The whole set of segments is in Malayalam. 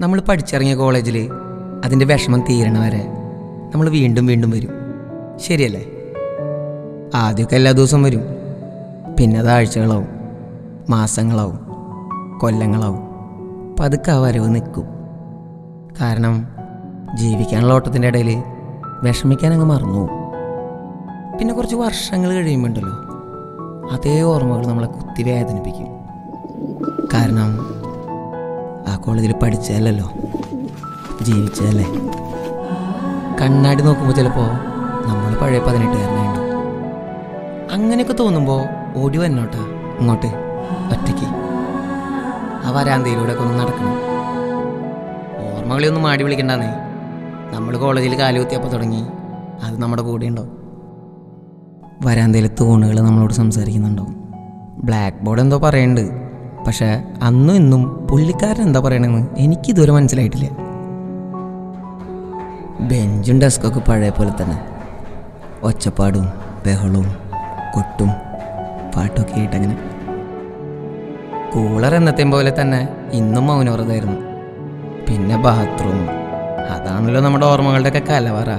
നമ്മൾ പഠിച്ചിറങ്ങിയ കോളേജിൽ അതിന്റെ വിഷമം തീരണ വരെ നമ്മൾ വീണ്ടും വീണ്ടും വരും. ശരിയല്ലേ? ആദ്യമൊക്കെ എല്ലാ ദിവസവും വരും. പിന്നെ അത് ആഴ്ചകളാവും. മാസങ്ങളാവും. കൊല്ലങ്ങളാവും. പതുക്കെ ആ വരവ് നിൽക്കും. കാരണം ജീവിക്കാനുള്ള ഓട്ടത്തിന്റെ ഇടയിൽ വിഷമിക്കാൻ അങ്ങ് മറന്നു പിന്നെ കുറച്ച് വർഷങ്ങൾ കഴിയുമ്പോണ്ടല്ലോ അതേ ഓർമ്മകൾ നമ്മളെ കുത്തി വേദനിപ്പിക്കും. കാരണം കോളേജിൽ പഠിച്ചതല്ലല്ലോ. ജീവിച്ചല്ലേ കണ്ണാടി നോക്കുമ്പോൾ ചിലപ്പോൾ നമ്മൾ പഴയ പതിനെട്ടുകാരനായിട്ട് അങ്ങനെയൊക്കെ തോന്നുമ്പോൾ ഓടി വന്നോട്ടാ ഇങ്ങോട്ട് ഒറ്റയ്ക്ക്. ആ വരാന്തയിലൂടെ ഒക്കെ ഒന്ന് നടക്കണം. ഓർമ്മകളെ ഒന്നും മാടി വിളിക്കണ്ടെന്നേ. നമ്മൾ കോളേജിൽ കാലുകുത്തിയപ്പോൾ തുടങ്ങി. അത് നമ്മുടെ കൂടെ ഉണ്ടാവും. വരാന്തയിലെ തൂണുകൾ നമ്മളോട് സംസാരിക്കുന്നുണ്ടാവും. ബ്ലാക്ക് ബോർഡ് എന്തോ പറയുന്നുണ്ട്. പക്ഷേ അന്നും ഇന്നും പുള്ളിക്കാരൻ എന്താ പറയണെന്ന് എനിക്ക് എനിക്കിതുവരെ മനസ്സിലായിട്ടില്ല. ബെഞ്ചും ഡെസ്കൊക്കെ പഴയ പോലെ തന്നെ. ഒച്ചപ്പാടും ബഹളവും കൊട്ടും പാട്ടൊക്കെ ആയിട്ടങ്ങനെ കൂളർ എന്നത്തെയും പോലെ തന്നെ ഇന്നും മൗനവ്രതമായിരുന്നു. പിന്നെ ബാത്റൂം. അതാണല്ലോ നമ്മുടെ ഓർമ്മകളുടെയൊക്കെ കലവറ.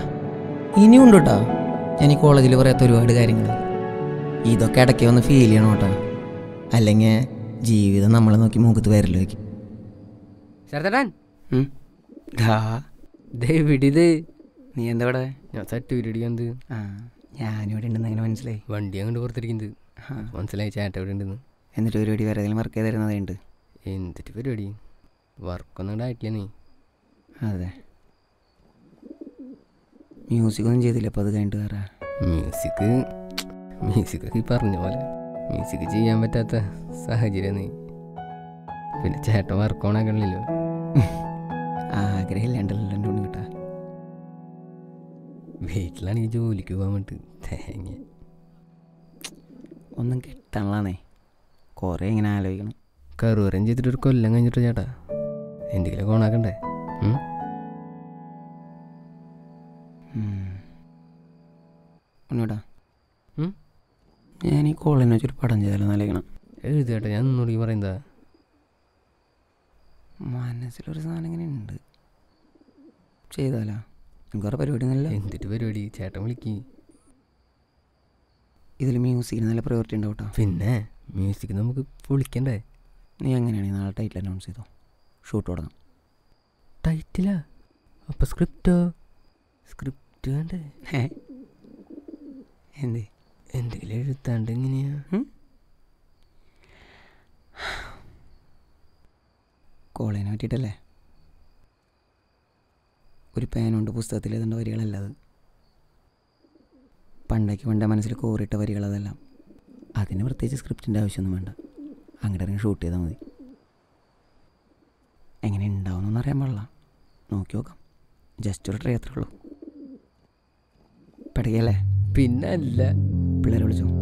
ഇനിയും ഉണ്ട് കേട്ടോ ഞാൻ കോളേജിൽ പറയാത്ത ഒരുപാട് കാര്യങ്ങൾ ഇതൊക്കെ ഇടയ്ക്ക് ഒന്ന് ഫീൽ ചെയ്യണം കേട്ടോ അല്ലെങ്കിൽ ജീവിതം നമ്മളെ നോക്കി മുഖത്ത് വരല്ലോ വയ്ക്കും ശരതടാൻ ഡാ വിടിത് നീ എന്താ ഇവിടെ? ഞാൻ സട്ട് ആ ഞാനിവിടെ ഉണ്ടെന്ന് അങ്ങനെ മനസ്സിലായി? വണ്ടി അങ്ങോട്ട് പുറത്തിരിക്കുന്നത് ആ. മനസ്സിലായി ചേട്ട ഇവിടെ ഉണ്ടെന്ന്. എന്നിട്ട് പരിപാടി വേറെ ഏതെങ്കിലും വർക്ക് ചെയ്തിരുന്നതുണ്ട് എന്തിട്ട് പരിപാടി? വർക്കൊന്നും കൂടെ ആയിട്ടില്ല നീ. അതെ. മ്യൂസിക് ഒന്നും ചെയ്തില്ല അപ്പോൾ അത് കഴിഞ്ഞിട്ട് വേറെ. മ്യൂസിക് മ്യൂസിക് ഒക്കെ ഈ പറഞ്ഞ പോലെ. മ്യൂസിക് ചെയ്യാൻ പറ്റാത്ത സാഹചര്യം നീ. പിന്നെ ചേട്ടൻ വർക്ക് ഓൺ ആക്കണില്ലല്ലോ ആഗ്രഹമില്ലാണ്ടല്ലോ എന്റെ ഒന്ന് കിട്ടാ വീട്ടിലാണെങ്കിൽ ജോലിക്ക് പോകാൻ വേണ്ടി തേങ്ങ. ഒന്നും കിട്ടണല്ലാന്നേ കുറേ ഇങ്ങനെ ആലോചിക്കണം. കറുവരം ചെയ്തിട്ട് ഒരു കൊല്ലം കഴിഞ്ഞിട്ട് ചേട്ടാ. എന്തെങ്കിലും ഓണാക്കണ്ടേ ഉം? ഞാൻ ഈ കോളേജിനെ വെച്ചൊരു പടം ചെയ്താലും നൽകണം എഴുതിയാട്ടെ ഞാൻ ഒന്നുകൂടി പറയുന്നതാ. മനസ്സിലൊരു സാധനം ഇങ്ങനെ ഉണ്ട്. ചെയ്താലോ? നമുക്കൊരു പരിപാടി നല്ല എന്തിട്ട് പരിപാടി? ചേട്ടൻ വിളിക്ക്. ഇതിൽ മ്യൂസിക്കിന് നല്ല പ്രയോറിറ്റി ഉണ്ടാവട്ടോ പിന്നെ മ്യൂസിക് നമുക്ക് വിളിക്കണ്ടേ? നീ എങ്ങനെയാണെങ്കിൽ നാളെ ടൈറ്റിൽ അനൗൺസ് ചെയ്തോ? ഷൂട്ട് തുടങ്ങാം. ടൈറ്റിലാ അപ്പോൾ സ്ക്രിപ്റ്റോ സ്ക്രിപ്റ്റ് വേണ്ടേ? എന്തേ? എന്തെങ്കിലും എഴുത്താണ്ട് എങ്ങനെയാ? കോളേജിനെ പറ്റിയിട്ടല്ലേ? ഒരു പേനുണ്ട് പുസ്തകത്തിൽ എഴുതേണ്ട വരികളല്ല അത്. പണ്ടേക്ക് പണ്ടേ മനസ്സിൽ കോറിയിട്ട വരികൾ അതെല്ലാം. അതിന് പ്രത്യേകിച്ച് സ്ക്രിപ്റ്റിന്റെ ആവശ്യമൊന്നും വേണ്ട. അങ്ങനെ ഷൂട്ട് ചെയ്താൽ മതി. എങ്ങനെ ഉണ്ടാവുമെന്നൊന്നും അറിയാൻ പാടില്ല. നോക്കി നോക്കാം. ജസ്റ്റ് ഒരു ട്രേ അത്രേ ഉള്ളൂ. പഠിക്കല്ലേ? പിന്നെ അല്ല പിള്ളേരെ വിളിച്ചോ.